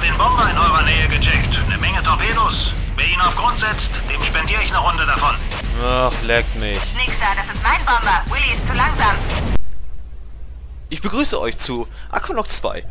hat den Bomber in eurer Nähe gecheckt. Eine Menge Torpedos. Wer ihn auf Grund setzt, dem spendiere ich eine Runde davon. Ach, leckt mich. Nix da, das ist mein Bomber. Willy ist zu langsam. Ich begrüße euch zu Aquanox 2.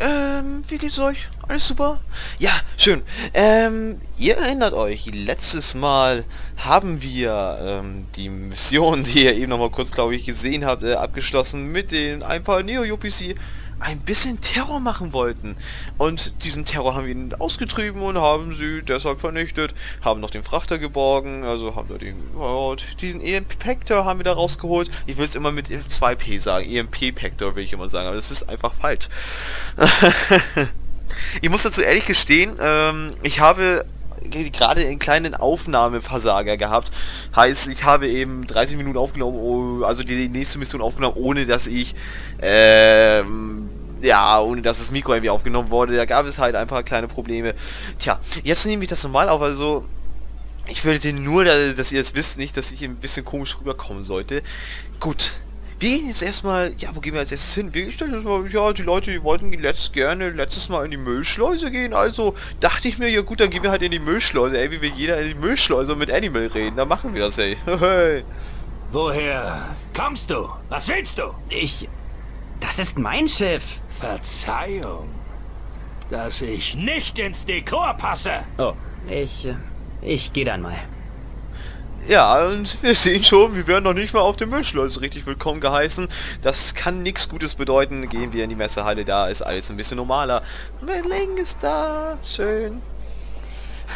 Ähm, wie geht's euch? Alles super? Ja, schön. Ähm, ihr erinnert euch, letztes Mal haben wir ähm, die Mission, die ihr eben noch mal kurz, glaube ich, gesehen habt, äh, abgeschlossen mit den ein paar Neo-UPC ein bisschen Terror machen wollten. Und diesen Terror haben wir ihnen ausgetrieben und haben sie deshalb vernichtet, haben noch den Frachter geborgen, also haben da den, oh, diesen EMP-Pector haben wir da rausgeholt. Ich will es immer mit 2P sagen, EMP-Pector will ich immer sagen, aber das ist einfach falsch. ich muss dazu ehrlich gestehen, ähm, ich habe gerade einen kleinen Aufnahmeversager gehabt. Heißt, ich habe eben 30 Minuten aufgenommen, oh, also die nächste Mission aufgenommen, ohne dass ich, ähm, ja, ohne dass das Mikro irgendwie aufgenommen wurde. Da gab es halt ein paar kleine Probleme. Tja, jetzt nehme ich das normal auf, also ich würde nur, dass ihr es wisst, nicht, dass ich ein bisschen komisch rüberkommen sollte. Gut, wir gehen jetzt erstmal, ja, wo gehen wir als erstes hin? Wir stellen uns mal, ja, die Leute, die wollten letzt, gerne letztes Mal in die Müllschleuse gehen, also dachte ich mir, ja gut, dann gehen wir halt in die Müllschleuse, ey, wie wir jeder in die Müllschleuse mit Animal reden, dann machen wir das, ey. hey. Woher kommst du? Was willst du? Ich... Das ist mein Schiff. Verzeihung, dass ich nicht ins Dekor passe. Oh, ich... äh, Ich gehe dann mal. Ja, und wir sehen schon, wir werden noch nicht mal auf dem Müllschleuse richtig willkommen geheißen. Das kann nichts Gutes bedeuten. Gehen wir in die Messehalle, da ist alles ein bisschen normaler. Welling ist da, schön.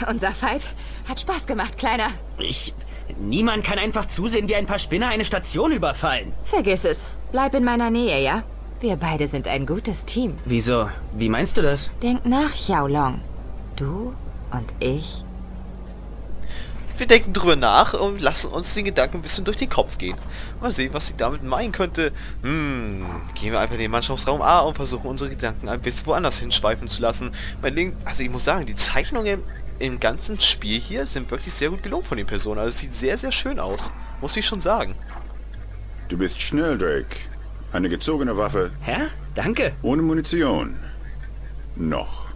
Unser Fight hat Spaß gemacht, Kleiner. Ich... Niemand kann einfach zusehen, wie ein paar Spinner eine Station überfallen. Vergiss es. Bleib in meiner Nähe, ja? Wir beide sind ein gutes Team. Wieso? Wie meinst du das? Denk nach, Xiaolong. Du und ich. Wir denken drüber nach und lassen uns den Gedanken ein bisschen durch den Kopf gehen. Mal sehen, was sie damit meinen könnte. Hm, gehen wir einfach in den Mannschaftsraum A und versuchen unsere Gedanken ein bisschen woanders hinschweifen zu lassen. Mein Ding, also ich muss sagen, die Zeichnungen im ganzen Spiel hier sind wirklich sehr gut gelobt von den Personen. Also es sieht sehr, sehr schön aus. Muss ich schon sagen. Du bist schnell, Drake. Eine gezogene Waffe Hä? Danke. ohne Munition. Noch.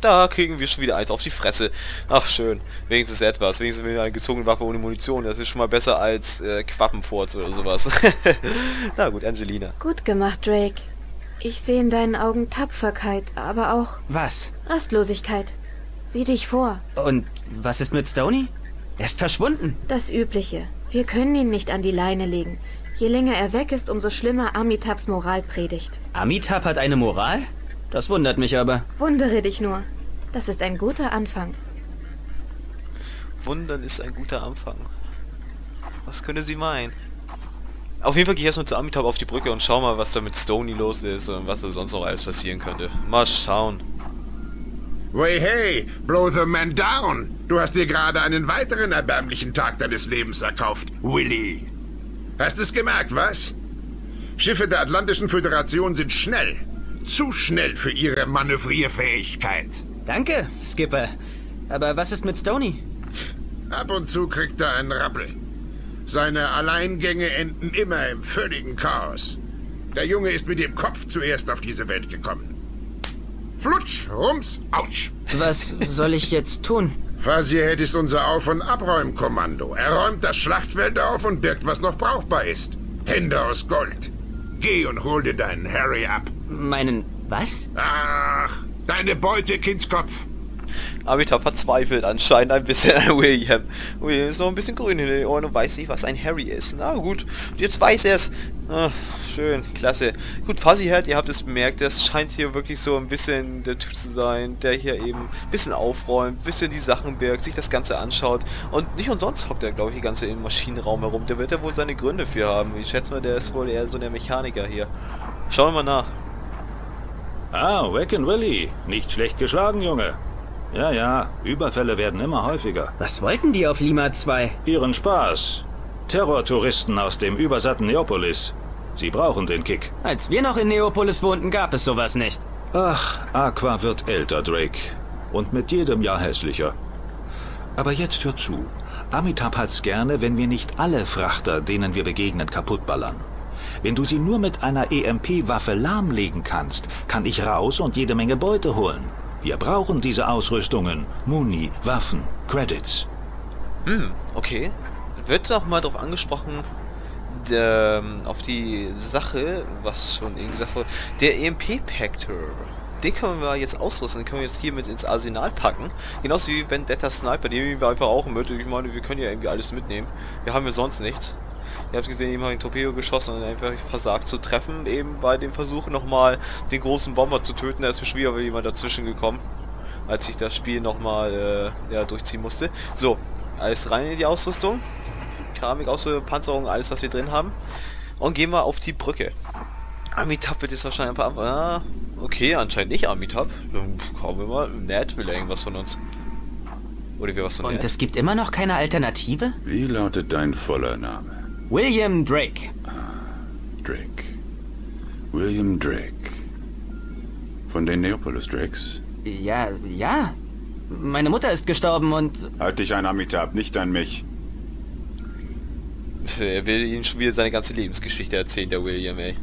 Da kriegen wir schon wieder eins auf die Fresse. Ach schön. Wenigstens etwas. Wenigstens wieder eine gezogene Waffe ohne Munition. Das ist schon mal besser als äh, Quappenfurz oder sowas. Na gut, Angelina. Gut gemacht, Drake. Ich sehe in deinen Augen Tapferkeit, aber auch Was? Rastlosigkeit. Sieh dich vor. Und was ist mit Stony? Er ist verschwunden. Das Übliche. Wir können ihn nicht an die Leine legen. Je länger er weg ist, umso schlimmer Amitabs Moralpredigt. Amitab hat eine Moral? Das wundert mich aber. Wundere dich nur. Das ist ein guter Anfang. Wundern ist ein guter Anfang. Was könnte sie meinen? Auf jeden Fall gehe ich erstmal zu Amitab auf die Brücke und schau mal, was da mit Stony los ist und was da sonst noch alles passieren könnte. Mal schauen. Way hey, blow the man down. Du hast dir gerade einen weiteren erbärmlichen Tag deines Lebens erkauft, Willy. Hast es gemerkt, was? Schiffe der Atlantischen Föderation sind schnell. Zu schnell für ihre Manövrierfähigkeit. Danke, Skipper. Aber was ist mit Stony? Ab und zu kriegt er einen Rappel. Seine Alleingänge enden immer im völligen Chaos. Der Junge ist mit dem Kopf zuerst auf diese Welt gekommen. Flutsch, Rums, Autsch. Was soll ich jetzt tun? Fazierhead ist unser Auf- und Abräumkommando. Er räumt das Schlachtfeld auf und birgt, was noch brauchbar ist. Hände aus Gold. Geh und hol dir deinen Harry ab. Meinen... Was? Ach, deine Beute, Kindskopf. Amitab verzweifelt anscheinend ein bisschen an William. William ist noch ein bisschen grün in den Ohren und weiß nicht, was ein Harry ist. Na gut, jetzt weiß er es. Schön, klasse. Gut, Fuzzyhead, ihr habt es bemerkt, das scheint hier wirklich so ein bisschen der Typ zu sein, der hier eben ein bisschen aufräumt, ein bisschen die Sachen birgt, sich das Ganze anschaut. Und nicht umsonst hockt er, glaube ich, die ganze im Maschinenraum herum. Der wird ja wohl seine Gründe für haben. Ich schätze mal, der ist wohl eher so der Mechaniker hier. Schauen wir mal nach. Ah, Wacken Willy. Nicht schlecht geschlagen, Junge. Ja, ja, Überfälle werden immer häufiger. Was wollten die auf Lima 2? Ihren Spaß. Terrortouristen aus dem übersatten Neopolis. Sie brauchen den Kick. Als wir noch in Neopolis wohnten, gab es sowas nicht. Ach, Aqua wird älter, Drake. Und mit jedem Jahr hässlicher. Aber jetzt hört zu. Amitab hat's gerne, wenn wir nicht alle Frachter, denen wir begegnen, kaputtballern. Wenn du sie nur mit einer EMP-Waffe lahmlegen kannst, kann ich raus und jede Menge Beute holen. Wir brauchen diese Ausrüstungen. Muni, Waffen, Credits. Hm, okay. Wird noch mal drauf angesprochen, der, auf die Sache, was schon eben gesagt wurde, der EMP-Pactor. Den können wir jetzt ausrüsten, den können wir jetzt hier mit ins Arsenal packen. Genauso wie Vendetta Sniper, den nehmen wir einfach auch mit. Ich meine, wir können ja irgendwie alles mitnehmen. Wir haben ja sonst nichts. Ihr habt gesehen, eben habe ich Torpedo geschossen und einfach versagt zu treffen, eben bei dem Versuch nochmal den großen Bomber zu töten. Da ist mir schon wieder jemand dazwischen gekommen, als ich das Spiel nochmal äh, ja, durchziehen musste. So, alles rein in die Ausrüstung. Keramik, außer Panzerung, alles was wir drin haben. Und gehen wir auf die Brücke. Amitab wird jetzt wahrscheinlich ein paar... Ah, okay, anscheinend nicht Amitab. Dann kommen wir mal. Ned will irgendwas von uns. Oder wir was von Und Ned? es gibt immer noch keine Alternative? Wie lautet dein voller Name? William Drake. Drake. William Drake. Von den Neopolis Drakes? Ja, ja. Meine Mutter ist gestorben und... Halt dich ein, Amitab, nicht an mich. Er will ihnen schon wieder seine ganze Lebensgeschichte erzählen, der William, ey.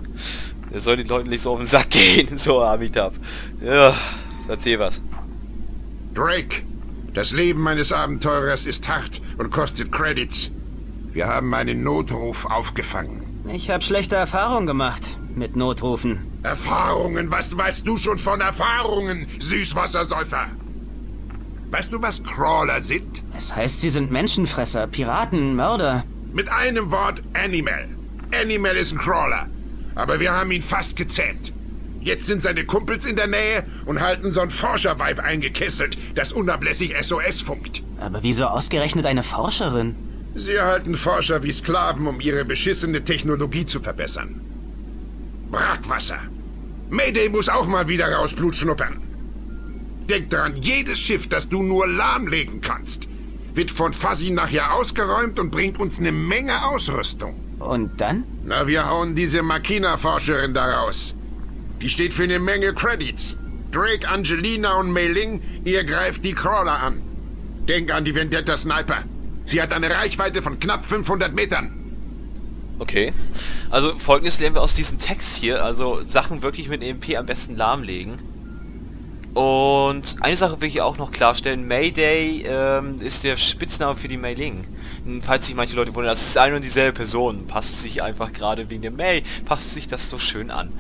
Er soll den Leuten nicht so auf den Sack gehen, so Amitab. Ja, erzähl was. Drake, das Leben meines Abenteurers ist hart und kostet Credits. Wir haben einen Notruf aufgefangen. Ich habe schlechte Erfahrungen gemacht mit Notrufen. Erfahrungen, was weißt du schon von Erfahrungen, Süßwassersäufer? Weißt du, was Crawler sind? Es heißt, sie sind Menschenfresser, Piraten, Mörder. Mit einem Wort Animal. Animal ist ein Crawler. Aber wir haben ihn fast gezähmt. Jetzt sind seine Kumpels in der Nähe und halten so ein Forscherweib eingekesselt, das unablässig SOS funkt. Aber wieso ausgerechnet eine Forscherin? Sie halten Forscher wie Sklaven, um ihre beschissene Technologie zu verbessern. Brackwasser. Mayday muss auch mal wieder raus Blut schnuppern. Denk dran, jedes Schiff, das du nur lahmlegen kannst, wird von Fuzzy nachher ausgeräumt und bringt uns eine Menge Ausrüstung. Und dann? Na, wir hauen diese Makina-Forscherin da raus. Die steht für eine Menge Credits. Drake, Angelina und Mei Ling, ihr greift die Crawler an. Denk an die Vendetta Sniper. Sie hat eine Reichweite von knapp 500 Metern. Okay. Also folgendes lernen wir aus diesem Text hier. Also Sachen wirklich mit EMP am besten lahmlegen. Und eine Sache will ich auch noch klarstellen. Mayday ähm, ist der Spitzname für die Mei Ling. Falls sich manche Leute wundern, das ist eine und dieselbe Person. Passt sich einfach gerade wegen der May, passt sich das so schön an.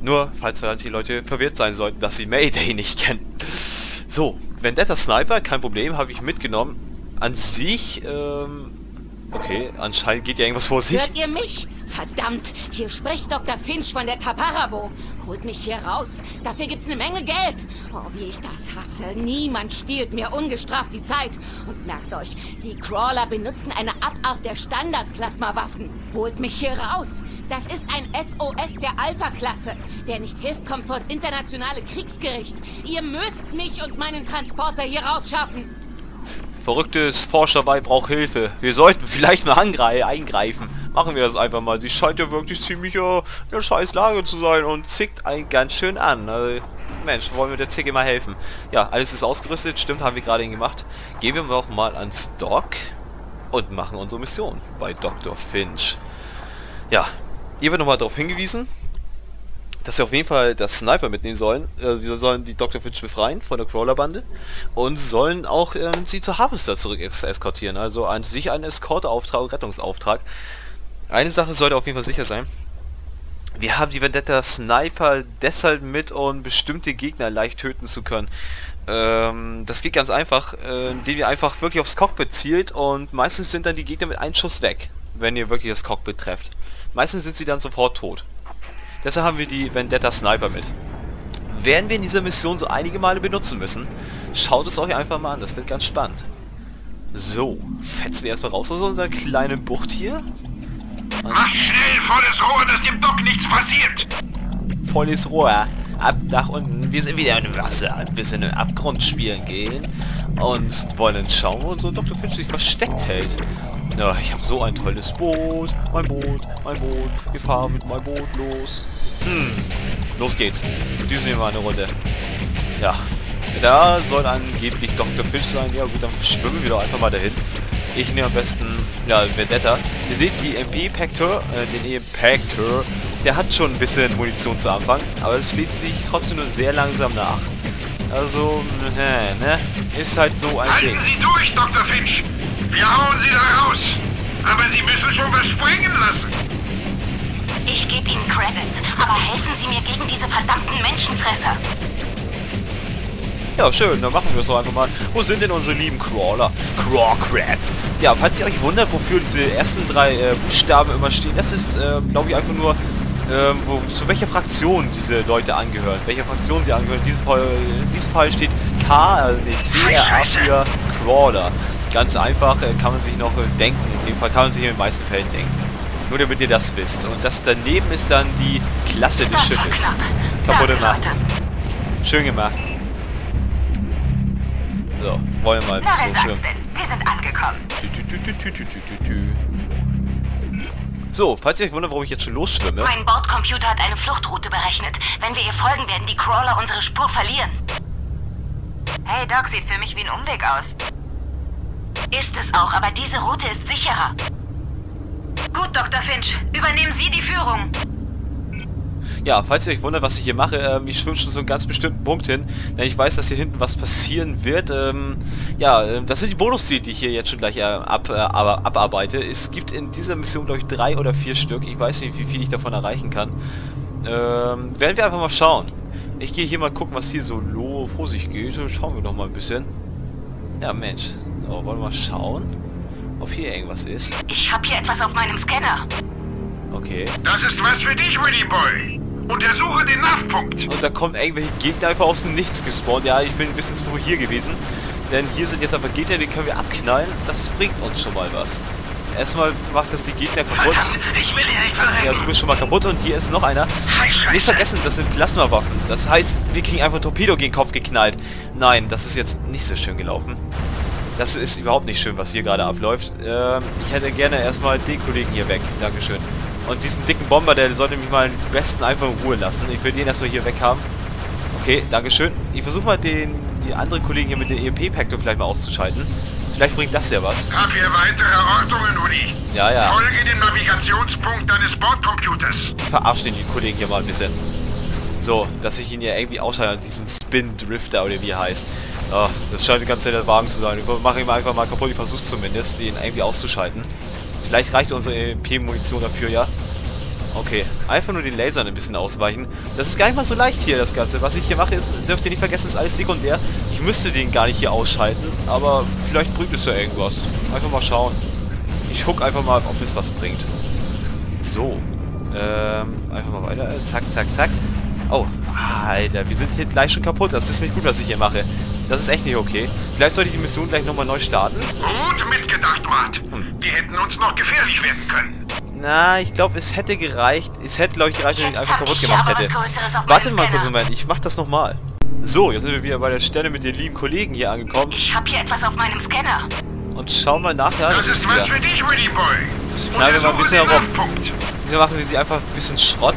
Nur, falls die Leute verwirrt sein sollten, dass sie Mayday nicht kennen. So, Vendetta Sniper, kein Problem, habe ich mitgenommen. An sich, ähm... Okay, anscheinend geht ja irgendwas vor sich. Hört ihr mich? Verdammt, hier spricht Dr. Finch von der Taparabo. Holt mich hier raus. Dafür gibt's eine Menge Geld. Oh, wie ich das hasse. Niemand stiehlt mir ungestraft die Zeit. Und merkt euch, die Crawler benutzen eine Abart der Standardplasmawaffen. Holt mich hier raus. Das ist ein SOS der Alpha-Klasse. Wer nicht hilft, kommt vors internationale Kriegsgericht. Ihr müsst mich und meinen Transporter hier rausschaffen. Verrücktes Forscherweib braucht Hilfe. Wir sollten vielleicht mal eingreifen. Machen wir das einfach mal. Sie scheint ja wirklich ziemlich äh, in der scheiß Lage zu sein und zickt einen ganz schön an. Also, Mensch, wollen wir der Zicke mal helfen? Ja, alles ist ausgerüstet. Stimmt, haben wir gerade ihn gemacht. Gehen wir doch mal ans Dock und machen unsere Mission bei Dr. Finch. Ja, hier wird nochmal darauf hingewiesen, dass wir auf jeden Fall das Sniper mitnehmen sollen. Äh, wir sollen die Dr. Finch befreien von der Crawler-Bande und sollen auch ähm, sie zur Harvester zurück eskortieren. Also an sich ein Eskortauftrag, Rettungsauftrag. Eine Sache sollte auf jeden Fall sicher sein. Wir haben die Vendetta Sniper deshalb mit, um bestimmte Gegner leicht töten zu können. Ähm, das geht ganz einfach, äh, indem ihr einfach wirklich aufs Cockpit zielt und meistens sind dann die Gegner mit einem Schuss weg, wenn ihr wirklich das Cockpit trefft. Meistens sind sie dann sofort tot. Deshalb haben wir die Vendetta Sniper mit. Werden wir in dieser Mission so einige Male benutzen müssen. Schaut es euch einfach mal an, das wird ganz spannend. So, fetzen wir erstmal raus aus unserer kleinen Bucht hier. Mach schnell volles Rohr, dass dem Doc nichts passiert. Volles Rohr. Ab nach unten. Wir sind wieder im Wasser. Ein bisschen im Abgrund spielen gehen. Und wollen schauen, wo unser Dr. Finch sich versteckt hält. Ja, ich habe so ein tolles Boot. Mein Boot, mein Boot. Wir fahren mit meinem Boot los. Hm. Los geht's. Düsen wir mal eine Runde. Ja. Da soll angeblich Dr. Fisch sein. Ja gut, dann schwimmen wir doch einfach mal dahin. Ich nehme am besten, ja, Vendetta. Ihr seht, die MP-Pactor, äh, den E-Pactor, der hat schon ein bisschen Munition zu Anfang, aber es lädt sich trotzdem nur sehr langsam nach. Also, ne, ne, ist halt so ein Ding. Halten Sie durch, Dr. Finch. Wir hauen Sie da raus. Aber Sie müssen schon was springen lassen. Ich gebe Ihnen Credits, aber helfen Sie mir gegen diese verdammten Menschenfresser. Ja, schön, dann machen wir es doch einfach mal. Wo sind denn unsere lieben Crawler? Craw Crab. Ja, falls ihr euch wundert, wofür diese ersten drei äh, Buchstaben immer stehen, das ist, äh, glaube ich, einfach nur, äh, wo, zu welcher Fraktion diese Leute angehören. Welcher Fraktion sie angehören. In diesem Fall, in diesem Fall steht K, nee, CRA für Crawler. Ganz einfach, äh, kann man sich noch äh, denken. In dem Fall kann man sich in den meisten Fällen denken. Nur damit ihr das wisst. Und das daneben ist dann die Klasse des Schiffes. knapp. Kaputt Danke, gemacht. Leute. Schön gemacht. So, wollen wir mal ein Na, bisschen denn? Wir sind angekommen. So, falls ihr euch wundert, warum ich jetzt schon losschwimme. Mein Bordcomputer hat eine Fluchtroute berechnet. Wenn wir ihr folgen, werden die Crawler unsere Spur verlieren. Hey, Doc, sieht für mich wie ein Umweg aus. Ist es auch, aber diese Route ist sicherer. Gut, Dr. Finch. Übernehmen Sie die Führung. Ja, falls ihr euch wundert, was ich hier mache, ähm, ich schwimme schon so einen ganz bestimmten Punkt hin, denn ich weiß, dass hier hinten was passieren wird. Ähm, ja, ähm, das sind die Bonusziele, die ich hier jetzt schon gleich äh, ab, äh, abarbeite. Es gibt in dieser Mission, glaube ich, drei oder vier Stück. Ich weiß nicht, wie viel ich davon erreichen kann. Ähm, werden wir einfach mal schauen. Ich gehe hier mal gucken, was hier so lo vor sich geht. So, Schauen wir doch mal ein bisschen. Ja, Mensch. So, wollen wir mal schauen, ob hier irgendwas ist. Ich habe hier etwas auf meinem Scanner. Okay. Das ist was für dich, Willy Boy. Untersuche den Nav-Punkt. Und da kommen irgendwelche Gegner einfach aus dem Nichts gespawnt. Ja, ich bin ein bisschen zu früh hier gewesen. Denn hier sind jetzt aber Gegner, die können wir abknallen. Das bringt uns schon mal was. Erstmal macht das die Gegner kaputt. Verdammt, ich will hier nicht verrecken. Ja, du bist schon mal kaputt und hier ist noch einer. Nicht vergessen, das sind Plasmawaffen. Das heißt, wir kriegen einfach ein Torpedo gegen den Kopf geknallt. Nein, das ist jetzt nicht so schön gelaufen. Das ist überhaupt nicht schön, was hier gerade abläuft. Ähm, ich hätte gerne erstmal den Kollegen hier weg. Dankeschön. Und diesen dicken Bomber, der sollte mich mal am besten einfach in Ruhe lassen. Ich will den erstmal hier weg haben. Okay, Dankeschön. Ich versuche mal den die anderen Kollegen hier mit dem EMP-Pactor vielleicht mal auszuschalten. Vielleicht bringt das ja was. Hab hier weitere Ortungen, Willy. Ja, ja. Folge dem Navigationspunkt deines Bordcomputers. Ich verarsche den Kollegen hier mal ein bisschen. So, dass ich ihn ja irgendwie ausschalte, diesen Spin-Drifter oder wie er heißt. Oh, das scheint die ganze Zeit Wagen zu sein. Ich mache ihn mal einfach mal kaputt. Ich versuche zumindest, den irgendwie auszuschalten. Vielleicht reicht unsere EMP-Munition dafür, ja? Okay, einfach nur den Lasern ein bisschen ausweichen. Das ist gar nicht mal so leicht hier, das Ganze. Was ich hier mache, ist, dürft ihr nicht vergessen, ist alles sekundär. Ich müsste den gar nicht hier ausschalten, aber vielleicht bringt es ja irgendwas. Einfach mal schauen. Ich guck einfach mal, ob es was bringt. So. Ähm, einfach mal weiter. Zack, zack, zack. Oh, Alter, wir sind hier gleich schon kaputt. Das ist nicht gut, was ich hier mache. Das ist echt nicht okay. Vielleicht sollte ich die Mission gleich nochmal neu starten. Gut mitgedacht, Matt. Wir hätten uns noch gefährlich werden können. Na, ich glaube, es hätte gereicht. Es hätte, glaube ich, gereicht, wenn ich einfach kaputt ich gemacht hätte. Warte mal kurz einen Moment. Ich mach das nochmal. So, jetzt sind wir wieder bei der Stelle mit den lieben Kollegen hier angekommen. Ich habe hier etwas auf meinem Scanner. Und schauen mal nachher. Das ist was für dich, Willy Boy. Knallen wir mal ein bisschen den herum. Diese machen wir sie einfach ein bisschen Schrott.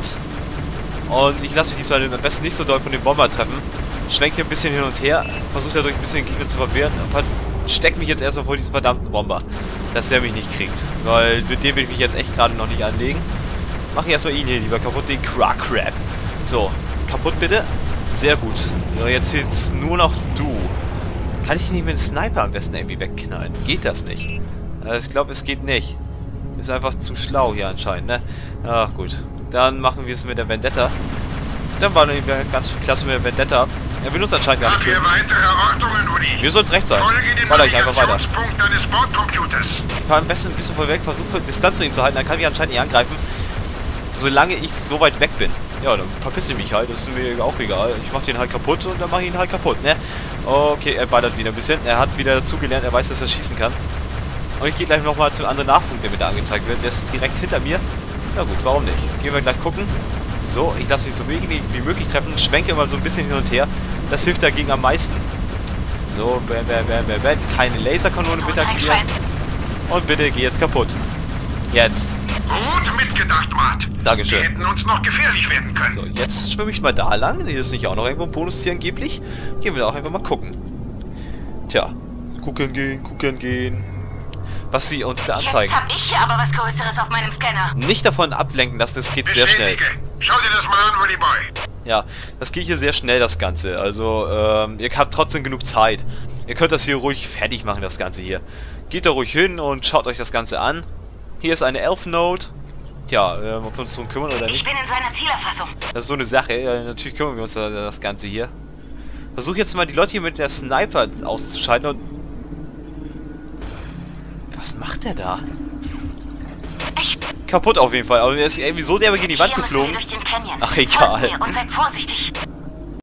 Und ich lasse mich diesmal am besten nicht so doll von dem Bomber treffen. Schwenke ein bisschen hin und her, versuche dadurch ein bisschen Gegner zu verwehren. Steck mich jetzt erstmal vor diesen verdammten Bomber. Dass der mich nicht kriegt. Weil mit dem will ich mich jetzt echt gerade noch nicht anlegen. Mach ich erstmal ihn hier lieber kaputt, den Crack Crab. So, kaputt bitte. Sehr gut. So, jetzt jetzt nur noch du. Kann ich ihn nicht mit dem Sniper am besten irgendwie wegknallen? Geht das nicht? Äh, ich glaube, es geht nicht. Ist einfach zu schlau hier anscheinend, ne? Ach gut. Dann machen wir es mit der Vendetta. Dann war ganz klasse mit der Vendetta. Er will uns anscheinend gar nicht hier töten. weitere Ortungen, Willy. Mir soll es recht sein. Baller ich einfach weiter. Ich fahre am besten ein bisschen vorweg, versuche Distanz zu ihm zu halten, dann kann ich anscheinend nicht angreifen. Solange ich so weit weg bin. Ja, dann verpiss ich mich halt, das ist mir auch egal. Ich mache den halt kaputt und dann mache ich ihn halt kaputt, ne? Okay, er ballert wieder ein bisschen. Er hat wieder dazugelernt, er weiß, dass er schießen kann. Und ich gehe gleich nochmal zum anderen Nachpunkt, der mir da angezeigt wird. Der ist direkt hinter mir. Na gut, warum nicht? Gehen wir gleich gucken. So, ich lasse mich so wenig wie möglich treffen. Schwenke mal so ein bisschen hin und her. Das hilft dagegen am meisten. So, bam, bam, bam, bam, bam. Keine Laserkanone bitte aktivieren. Und bitte geh jetzt kaputt. Jetzt. Gut mitgedacht, Matt. Dankeschön. Wir hätten uns noch gefährlich werden können. So, jetzt schwimme ich mal da lang. Hier ist nicht auch noch irgendwo ein Bonustier angeblich. Gehen wir da auch einfach mal gucken. Tja, gucken gehen, gucken gehen. was sie uns da Jetzt anzeigen. hab ich hier aber was Größeres auf meinem Scanner. Nicht davon ablenken, dass das geht sehr schnell. Schau dir das mal an, Willy Boy. Ja, das geht hier sehr schnell, das Ganze. Also, ähm, ihr habt trotzdem genug Zeit. Ihr könnt das hier ruhig fertig machen, das Ganze hier. Geht da ruhig hin und schaut euch das Ganze an. Hier ist eine Elf-Note. Ja, äh, ob wir uns drum kümmern oder Ich nicht. bin in seiner Zielerfassung. Das ist so eine Sache. Ja, natürlich kümmern wir uns da das Ganze hier. Versuch jetzt mal die Leute hier mit der Sniper auszuschalten und... Was macht der da? Kaputt auf jeden Fall. Aber er ist irgendwie so derbe gegen die Wand geflogen. Ach, egal.